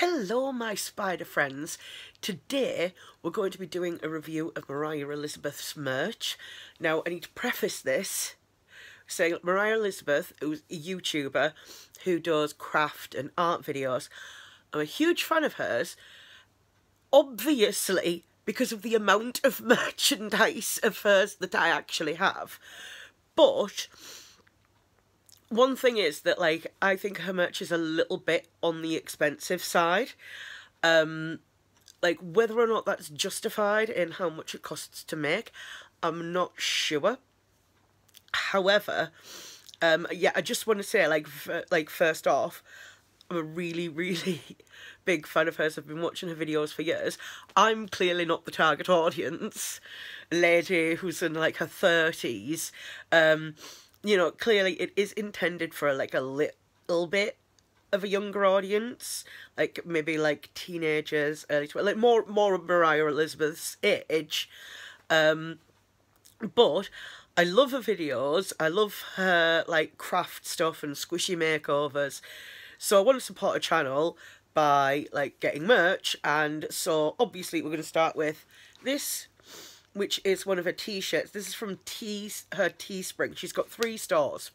Hello my spider friends. Today we're going to be doing a review of Moriah Elizabeth's merch. Now I need to preface this saying Moriah Elizabeth, who's a YouTuber who does craft and art videos, I'm a huge fan of hers, obviously because of the amount of merchandise of hers that I actually have. But one thing is that like I think her merch is a little bit on the expensive side. Um like whether or not that's justified in how much it costs to make, I'm not sure. However, um yeah, I just want to say like like first off, I'm a really really big fan of hers. I've been watching her videos for years. I'm clearly not the target audience. lady who's in like her 30s. Um you know, clearly it is intended for like a little bit of a younger audience, like maybe like teenagers, early like more more Moriah Elizabeth's age. Um, but I love her videos. I love her like craft stuff and squishy makeovers. So I want to support her channel by like getting merch, and so obviously we're going to start with this which is one of her t-shirts. This is from T her Teespring. She's got three stars.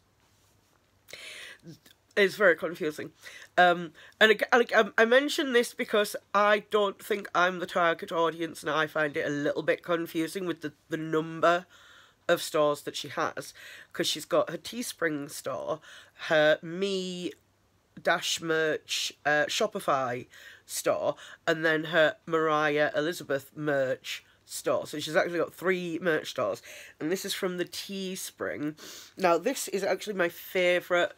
It's very confusing. Um, and I, um, I mention this because I don't think I'm the target audience and I find it a little bit confusing with the, the number of stores that she has. Because she's got her Teespring store, her Me Dash Merch uh, Shopify store, and then her Moriah Elizabeth merch store. So she's actually got three merch stores. And this is from the Teespring. Now, this is actually my favourite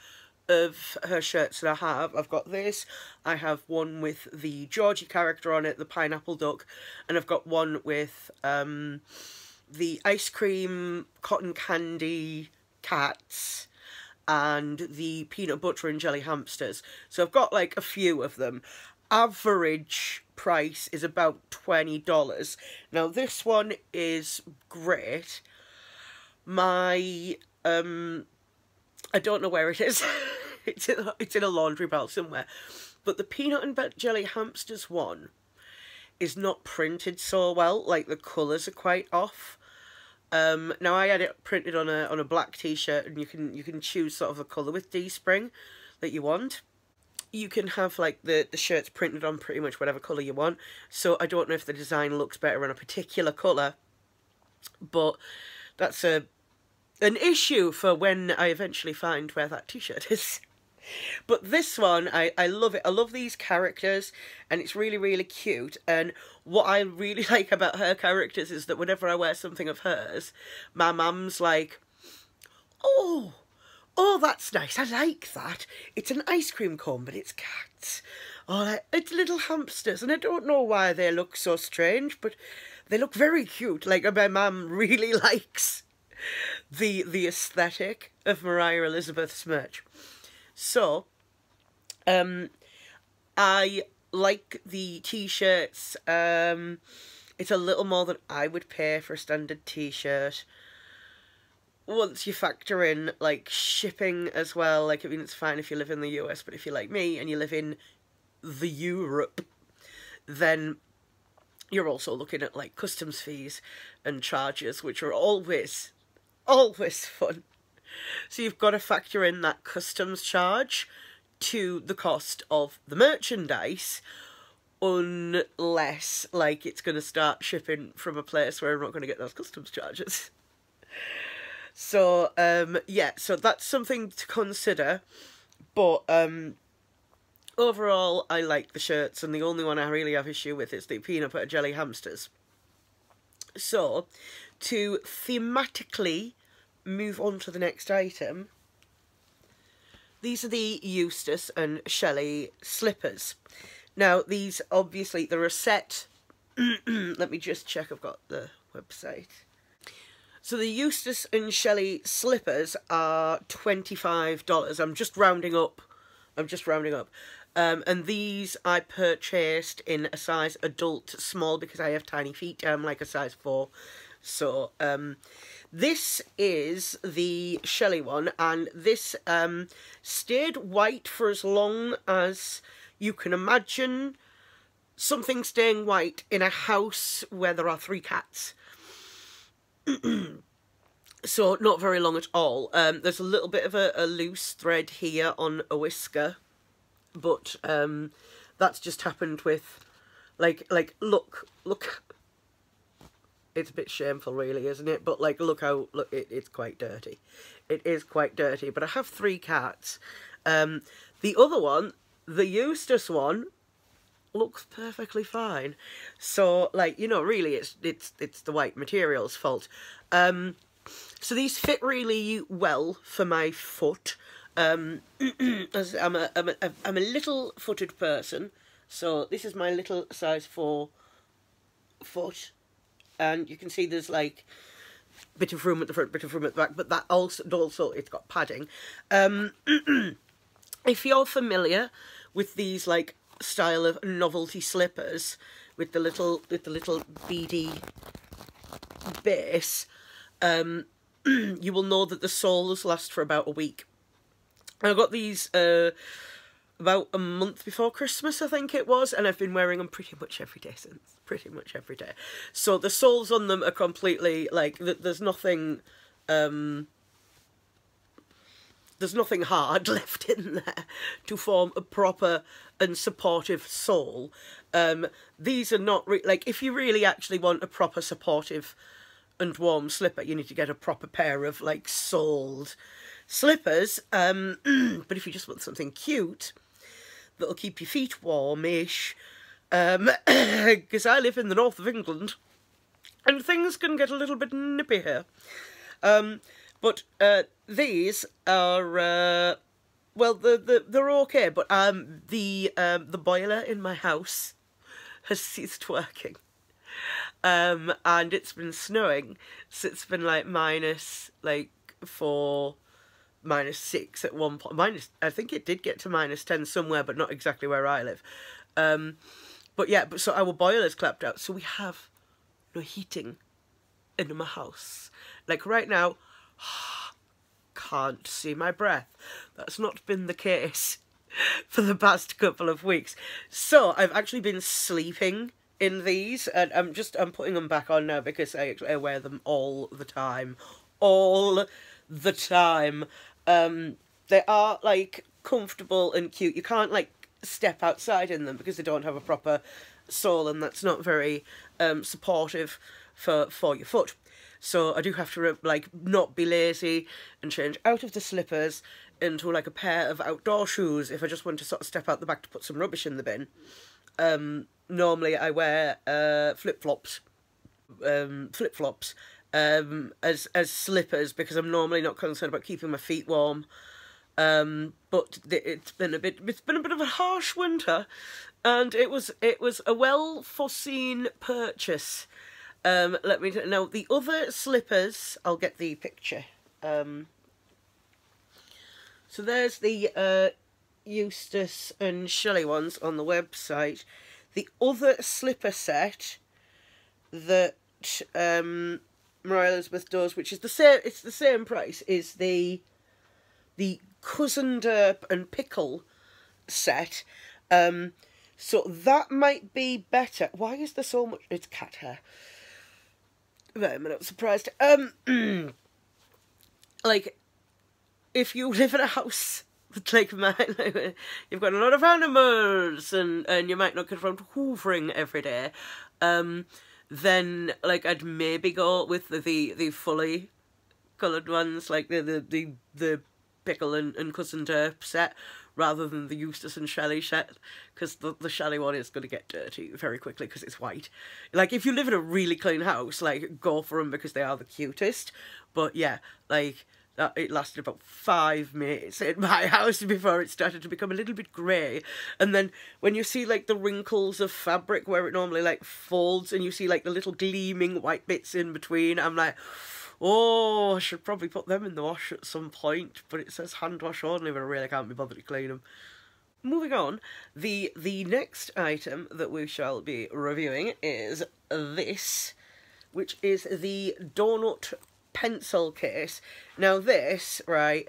of her shirts that I have. I've got this. I have one with the Georgie character on it, the pineapple duck. And I've got one with um, the ice cream cotton candy cats and the peanut butter and jelly hamsters. So I've got like a few of them average price is about $20. Now this one is great. My, um, I don't know where it is. it's, in, it's in a laundry belt somewhere. But the peanut and jelly hamsters one is not printed so well. Like the colours are quite off. Um, now I had it printed on a on a black t-shirt and you can you can choose sort of the colour with Teespring that you want you can have like the, the shirts printed on pretty much whatever colour you want. So I don't know if the design looks better on a particular colour. But that's a an issue for when I eventually find where that t-shirt is. But this one, I, I love it. I love these characters and it's really, really cute. And what I really like about her characters is that whenever I wear something of hers, my mum's like, oh, Oh, that's nice. I like that. It's an ice cream cone, but it's cats. Oh, it's little hamsters, and I don't know why they look so strange, but they look very cute. Like my mum really likes the the aesthetic of Moriah Elizabeth's merch. So, um, I like the t-shirts. Um, it's a little more than I would pay for a standard t-shirt once you factor in like shipping as well, like I mean it's fine if you live in the US, but if you're like me and you live in the Europe, then you're also looking at like customs fees and charges, which are always, always fun. So you've got to factor in that customs charge to the cost of the merchandise, unless like it's going to start shipping from a place where I'm not going to get those customs charges. So, um, yeah, so that's something to consider. But, um, overall, I like the shirts, and the only one I really have issue with is the peanut butter jelly hamsters. So, to thematically move on to the next item, these are the Eustace and Shelley slippers. Now, these, obviously, they're a set. Let me just check I've got the website. So the Eustace and Shelley slippers are $25. I'm just rounding up. I'm just rounding up. Um, and these I purchased in a size adult small because I have tiny feet. I'm like a size 4. So, um, this is the Shelley one, and this um, stayed white for as long as you can imagine something staying white in a house where there are three cats. so not very long at all. Um, there's a little bit of a, a, loose thread here on a whisker, but um, that's just happened with, like, like look, look. It's a bit shameful, really, isn't it? But like, look how look, it, it's quite dirty. It is quite dirty. But I have three cats. Um, the other one, the Eustace one, looks perfectly fine. So, like, you know, really, it's it's it's the white material's fault. Um, so these fit really well for my foot. Um, as I'm a, I'm a, I'm a little footed person, so this is my little size 4 foot. And you can see there's like bit of room at the front, bit of room at the back, but that also, also it's got padding. Um, if you're familiar with these like style of novelty slippers with the little with the little beady base, um, you will know that the soles last for about a week. I got these uh, about a month before Christmas, I think it was, and I've been wearing them pretty much every day since. Pretty much every day. So the soles on them are completely, like, there's nothing, um, there's nothing hard left in there to form a proper and supportive sole. Um, these are not, like, if you really actually want a proper supportive and warm slipper, you need to get a proper pair of like soled slippers. Um, but if you just want something cute that'll keep your feet warmish, because um, I live in the north of England, and things can get a little bit nippy here. Um, but uh, these are uh, well, the, the they're okay, but um, the um, the boiler in my house has ceased working. Um, and it's been snowing, so it's been like minus like four, minus six at one point. Minus, I think it did get to minus ten somewhere, but not exactly where I live. Um, but yeah, but so our boiler's clapped out, so we have no heating in my house. Like right now, can't see my breath. That's not been the case for the past couple of weeks. So I've actually been sleeping in these, and I'm just I'm putting them back on now because I, I wear them all the time, all the time. Um, they are like comfortable and cute. You can't like step outside in them because they don't have a proper sole, and that's not very um, supportive for for your foot. So I do have to like not be lazy and change out of the slippers into like a pair of outdoor shoes if I just want to sort of step out the back to put some rubbish in the bin. Um, normally I wear uh, flip flops, um, flip flops um, as as slippers because I'm normally not concerned about keeping my feet warm. Um, but it's been a bit it's been a bit of a harsh winter, and it was it was a well foreseen purchase. Um, let me now the other slippers. I'll get the picture. Um, so there's the uh, Eustace and Shelley ones on the website. The other slipper set that um, Moriah Elizabeth does, which is the same, it's the same price, is the the cousin derp and pickle set. Um, so that might be better. Why is there so much? It's cat hair. I'm not surprised. Um, like, if you live in a house like mine, you've got a lot of animals and and you might not get around hoovering every day um then like i'd maybe go with the the, the fully colored ones like the the the, the pickle and, and cousin derp set rather than the Eustace and Shelley set because the, the Shelley one is going to get dirty very quickly because it's white. Like, if you live in a really clean house, like, go for them because they are the cutest. But yeah, like, it lasted about five minutes in my house before it started to become a little bit grey. And then when you see like the wrinkles of fabric where it normally like folds and you see like the little gleaming white bits in between, I'm like, oh, I should probably put them in the wash at some point. But it says hand wash only, but I really can't be bothered to clean them. Moving on, the the next item that we shall be reviewing is this, which is the Donut pencil case. Now this, right,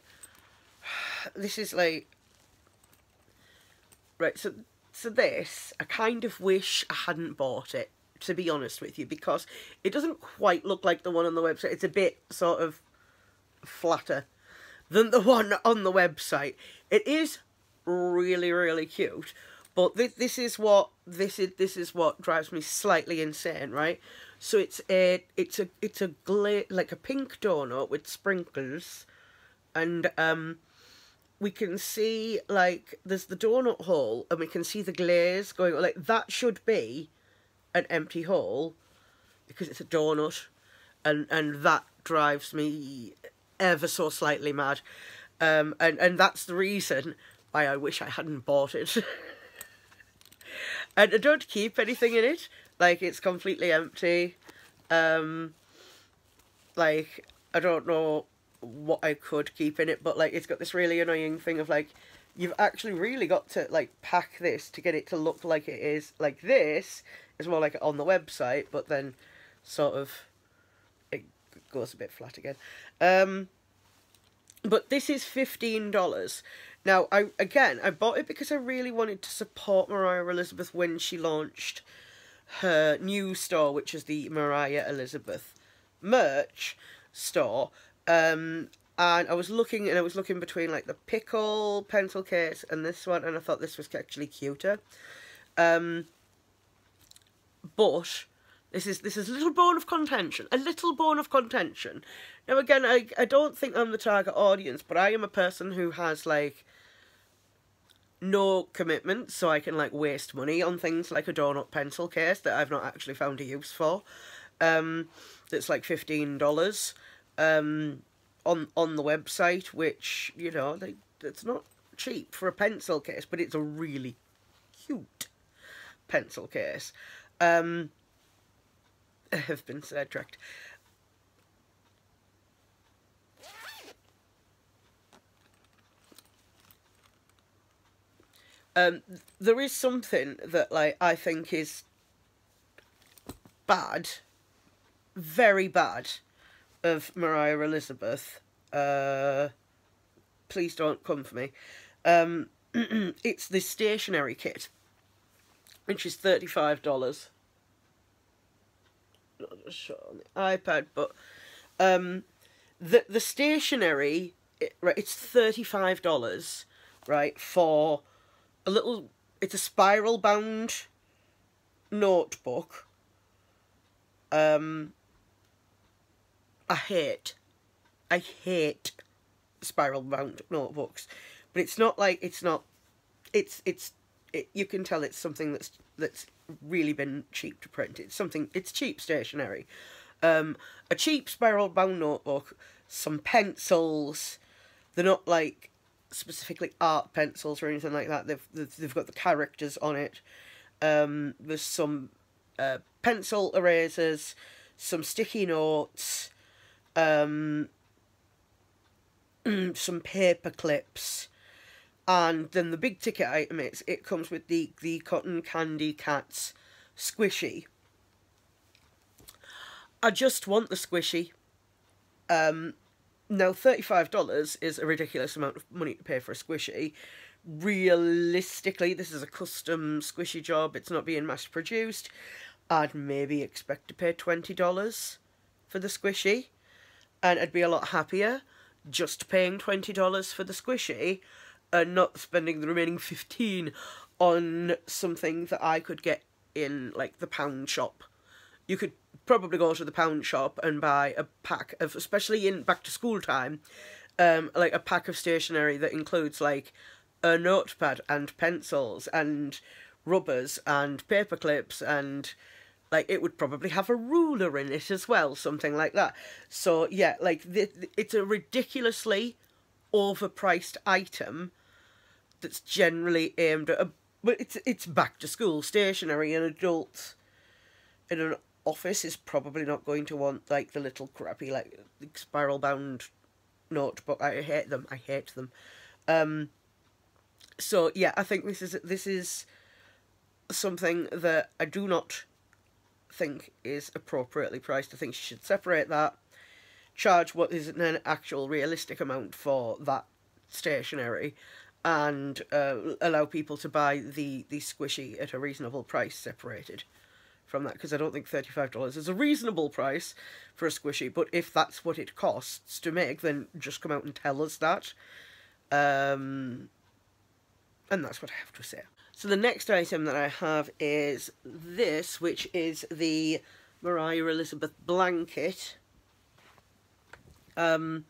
this is like, right, so so this, I kind of wish I hadn't bought it, to be honest with you, because it doesn't quite look like the one on the website. It's a bit sort of flatter than the one on the website. It is really, really cute, but this, this is what this is this is what drives me slightly insane, right? So it's a it's a it's a gla like a pink donut with sprinkles, and um, we can see like there's the donut hole, and we can see the glaze going like that should be an empty hole because it's a donut, and and that drives me ever so slightly mad, um, and and that's the reason why I wish I hadn't bought it. and I don't keep anything in it. Like, it's completely empty. Um, like, I don't know what I could keep in it, but, like, it's got this really annoying thing of, like, you've actually really got to, like, pack this to get it to look like it is. Like, this is more like on the website, but then sort of it goes a bit flat again. Um, but this is $15. Now, I again, I bought it because I really wanted to support Moriah Elizabeth when she launched her new store, which is the Moriah Elizabeth merch store. Um, and I was looking, and I was looking between like the pickle pencil case and this one, and I thought this was actually cuter. Um, but this is this is a little bone of contention, a little bone of contention. Now again, I I don't think I'm the target audience, but I am a person who has like no commitment, so I can like waste money on things like a donut pencil case that I've not actually found a use for. Um, that's like fifteen dollars um, on on the website, which you know they it's not cheap for a pencil case, but it's a really cute pencil case. Um, have been sidetracked. Um, there is something that like I think is bad, very bad, of Moriah Elizabeth. Uh, please don't come for me. Um, it's the stationery kit, which is thirty five dollars. Not just show on the iPad, but um, the the stationery, it, right? It's thirty five dollars, right, for a little, it's a spiral bound notebook. Um, I hate, I hate spiral bound notebooks, but it's not like, it's not, it's, it's, it, you can tell it's something that's, that's really been cheap to print. It's something, it's cheap stationery. Um, a cheap spiral bound notebook, some pencils, they're not like specifically art pencils or anything like that. They've they've got the characters on it. Um, there's some uh, pencil erasers, some sticky notes, um, some paper clips, and then the big ticket item is it comes with the the cotton candy cats squishy. I just want the squishy. Um, now, $35 is a ridiculous amount of money to pay for a squishy. Realistically, this is a custom squishy job. It's not being mass produced. I'd maybe expect to pay $20 for the squishy. And I'd be a lot happier just paying $20 for the squishy and not spending the remaining 15 on something that I could get in, like, the pound shop. You could probably go to the pound shop and buy a pack of, especially in back to school time, um, like a pack of stationery that includes like a notepad and pencils and rubbers and paper clips and like it would probably have a ruler in it as well, something like that. So yeah, like the, it's a ridiculously overpriced item that's generally aimed at a but it's it's back to school stationery and adults in an office is probably not going to want like the little crappy like spiral bound notebook. I hate them. I hate them. Um, so yeah, I think this is this is something that I do not think is appropriately priced. I think she should separate that, charge what is an actual realistic amount for that stationery, and uh, allow people to buy the, the squishy at a reasonable price separated from that because I don't think $35 is a reasonable price for a squishy but if that's what it costs to make then just come out and tell us that um, and that's what I have to say. So the next item that I have is this which is the Moriah Elizabeth blanket um,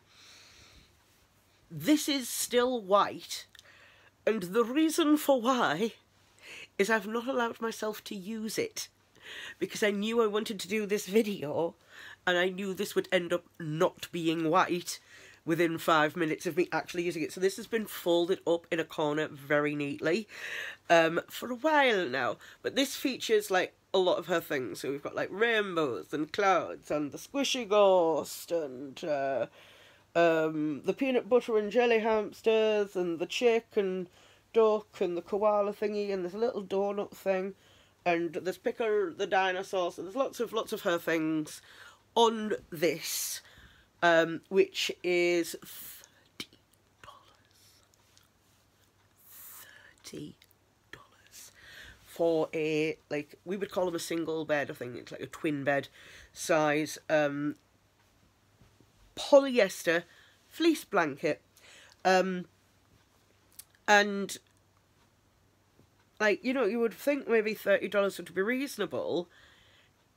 this is still white and the reason for why is I've not allowed myself to use it because I knew I wanted to do this video and I knew this would end up not being white within five minutes of me actually using it. So this has been folded up in a corner very neatly um, for a while now. But this features like a lot of her things. So we've got like rainbows and clouds and the squishy ghost and uh, um, the peanut butter and jelly hamsters and the chick and duck and the koala thingy and this little donut thing and there's Pickle the dinosaur. So there's lots of lots of her things on this, um, which is thirty dollars. Thirty dollars for a like we would call them a single bed. I think it's like a twin bed size um, polyester fleece blanket. Um, and like you know you would think maybe $30 would be reasonable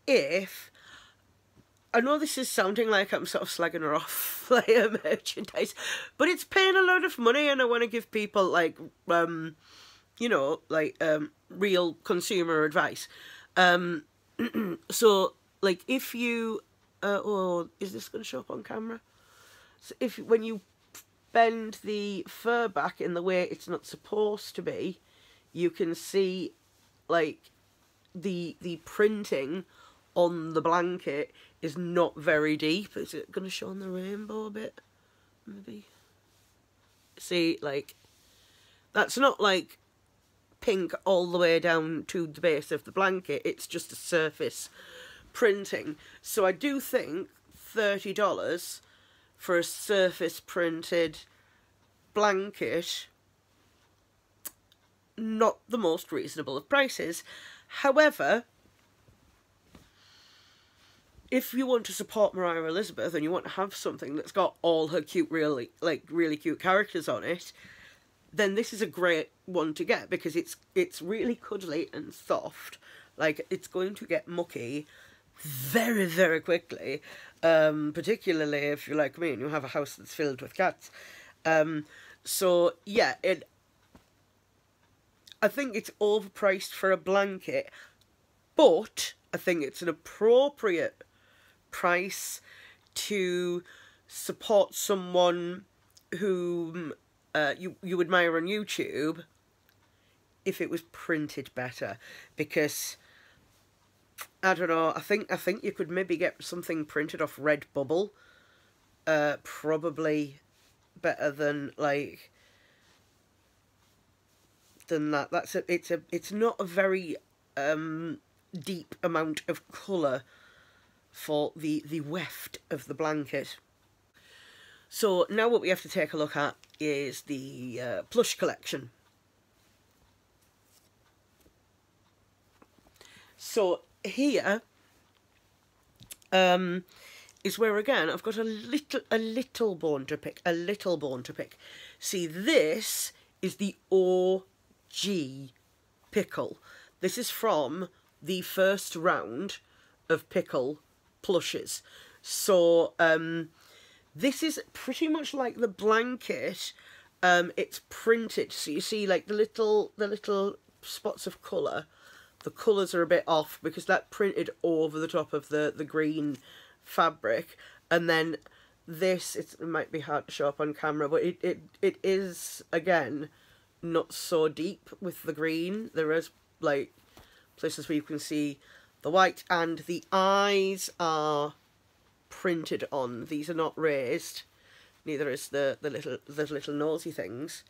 if I know this is sounding like I'm sort of slagging her off like her merchandise, but it's paying a lot of money and I want to give people like um you know like um real consumer advice. Um so like if you uh oh is this going to show up on camera? So if when you bend the fur back in the way it's not supposed to be, you can see like the the printing on the blanket is not very deep. Is it going to show on the rainbow a bit? Maybe. See, like, that's not like pink all the way down to the base of the blanket. It's just a surface printing. So I do think $30 for a surface printed blanket not the most reasonable of prices. However, if you want to support Moriah Elizabeth and you want to have something that's got all her cute, really like really cute characters on it, then this is a great one to get because it's it's really cuddly and soft. Like it's going to get mucky very very quickly, um, particularly if you're like me and you have a house that's filled with cats. Um, so yeah, it I think it's overpriced for a blanket, but I think it's an appropriate price to support someone whom uh, you you admire on YouTube if it was printed better because I don't know I think I think you could maybe get something printed off Redbubble uh probably better than like than that. That's a, it's a, it's not a very um, deep amount of colour for the, the weft of the blanket. So now what we have to take a look at is the uh, plush collection. So here um, is where again I've got a little a little bone to pick, a little bone to pick. See this is the O G pickle. This is from the first round of pickle plushes. So um, this is pretty much like the blanket. Um, it's printed, so you see like the little the little spots of colour. The colours are a bit off because that printed over the top of the the green fabric, and then this it might be hard to show up on camera, but it it it is again not so deep with the green. There is like places where you can see the white and the eyes are printed on. These are not raised. Neither is the, the little the little nosy things.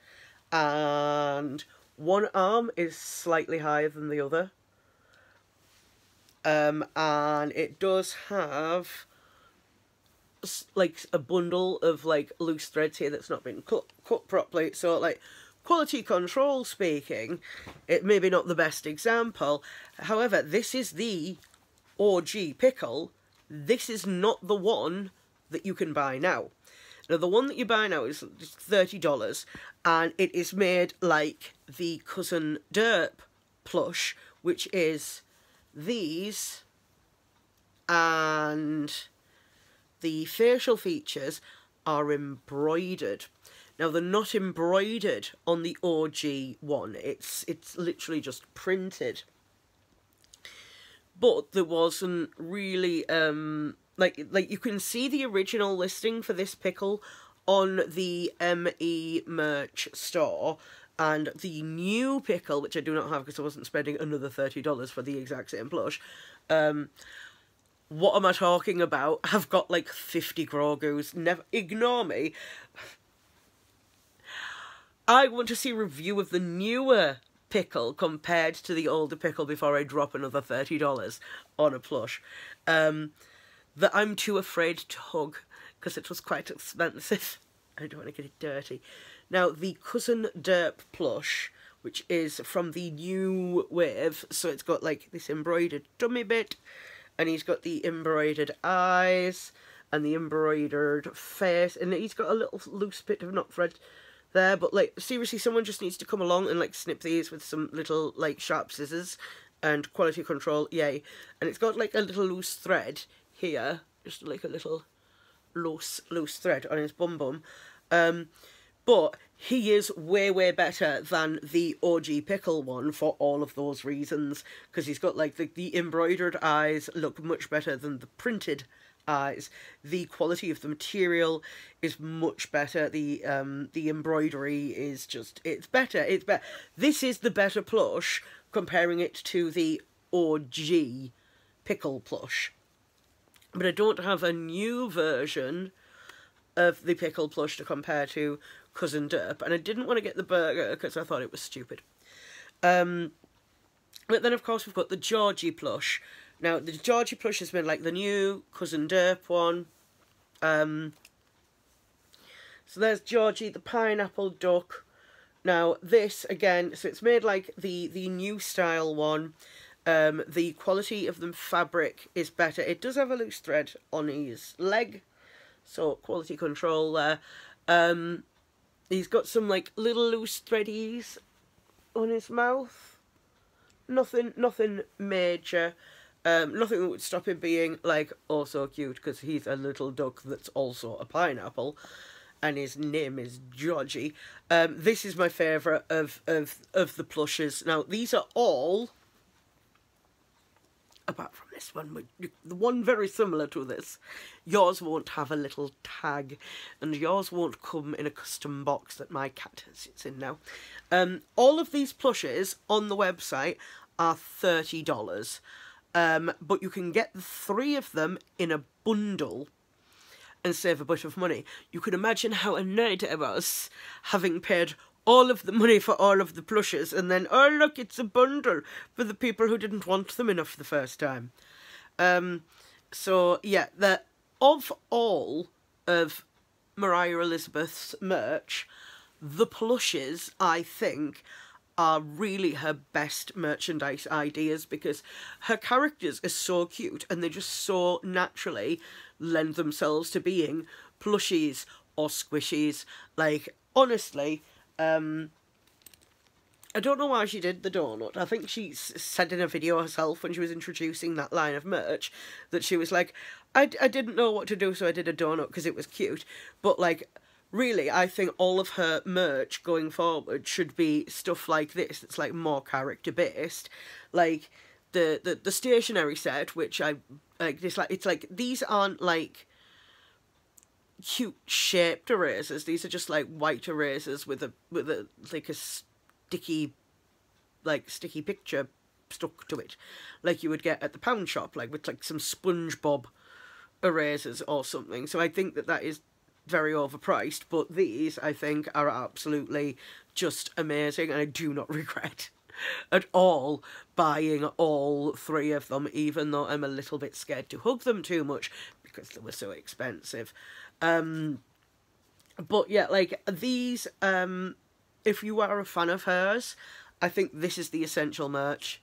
And one arm is slightly higher than the other. Um, and it does have like a bundle of like loose threads here that's not been cut cut properly. So like quality control speaking, it may be not the best example. However, this is the OG pickle. This is not the one that you can buy now. Now, the one that you buy now is $30, and it is made like the Cousin Derp plush, which is these, and the facial features are embroidered. Now they're not embroidered on the OG one. It's it's literally just printed. But there wasn't really um like like you can see the original listing for this pickle on the ME merch store and the new pickle, which I do not have because I wasn't spending another $30 for the exact same plush, um, what am I talking about? I've got like 50 Grogus. Never ignore me. I want to see a review of the newer pickle compared to the older pickle before I drop another $30 on a plush. Um, that I'm too afraid to hug because it was quite expensive. I don't want to get it dirty. Now, the Cousin Derp plush, which is from the new wave, so it's got like this embroidered dummy bit, and he's got the embroidered eyes and the embroidered face, and he's got a little loose bit of knot thread there, but like seriously, someone just needs to come along and like snip these with some little like sharp scissors and quality control, yay. And it's got like a little loose thread here, just like a little loose loose thread on his bum bum. Um, but he is way way better than the OG pickle one for all of those reasons because he's got like the, the embroidered eyes look much better than the printed eyes. The quality of the material is much better. The um the embroidery is just it's better it's better this is the better plush comparing it to the OG pickle plush. But I don't have a new version of the pickle plush to compare to Cousin Derp, and I didn't want to get the burger because I thought it was stupid. Um, but then, of course, we've got the Georgie plush. Now, the Georgie plush has been like the new Cousin Derp one. Um, so there's Georgie, the pineapple duck. Now, this, again, so it's made like the, the new style one. Um, the quality of the fabric is better. It does have a loose thread on his leg, so quality control there. Um, he's got some like little loose threadies on his mouth. Nothing, nothing major. Um, nothing that would stop him being like also cute because he's a little duck that's also a pineapple, and his name is Georgie. Um, this is my favourite of of of the plushes. Now these are all apart from this one, the one very similar to this, yours won't have a little tag, and yours won't come in a custom box that my cat sits in now. Um, all of these plushes on the website are $30, um, but you can get three of them in a bundle and save a bit of money. You can imagine how annoyed I was having paid all of the money for all of the plushes and then, oh look, it's a bundle for the people who didn't want them enough the first time. Um, so, yeah, the, of all of Moriah Elizabeth's merch, the plushes, I think, are really her best merchandise ideas because her characters are so cute and they just so naturally lend themselves to being plushies or squishies. Like, honestly, um, I don't know why she did the donut. I think she said in a video herself when she was introducing that line of merch that she was like, I, I didn't know what to do, so I did a donut because it was cute. But, like, really, I think all of her merch going forward should be stuff like this that's, like, more character-based. Like, the, the, the stationery set, which I like, dislike, it's like, these aren't, like cute shaped erasers. These are just like white erasers with a with a like a sticky like sticky picture stuck to it. Like you would get at the pound shop, like with like some SpongeBob erasers or something. So I think that that is very overpriced, but these I think are absolutely just amazing and I do not regret at all buying all three of them even though I'm a little bit scared to hug them too much because they were so expensive. Um, but yeah, like these, um, if you are a fan of hers, I think this is the essential merch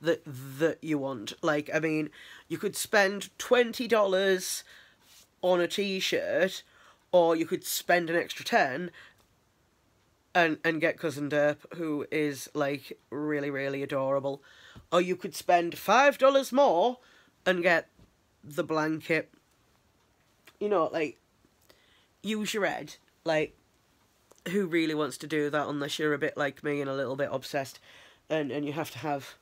that that you want. Like, I mean, you could spend twenty dollars on a t-shirt, or you could spend an extra ten and and get cousin Derp, who is like really really adorable, or you could spend five dollars more and get the blanket. You know, like use your head. Like, who really wants to do that unless you're a bit like me and a little bit obsessed, and and you have to have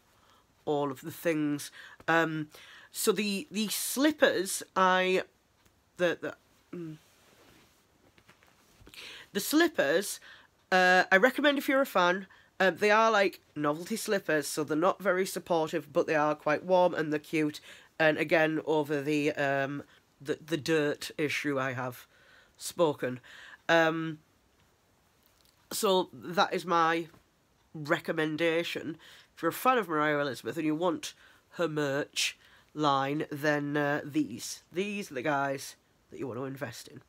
all of the things. Um, so the the slippers I the the. Mm, the slippers uh, I recommend if you're a fan. Uh, they are like novelty slippers, so they're not very supportive, but they are quite warm and they're cute. And again, over the um, the the dirt issue, I have spoken. Um, so that is my recommendation. If you're a fan of Moriah Elizabeth and you want her merch line, then uh, these these are the guys that you want to invest in.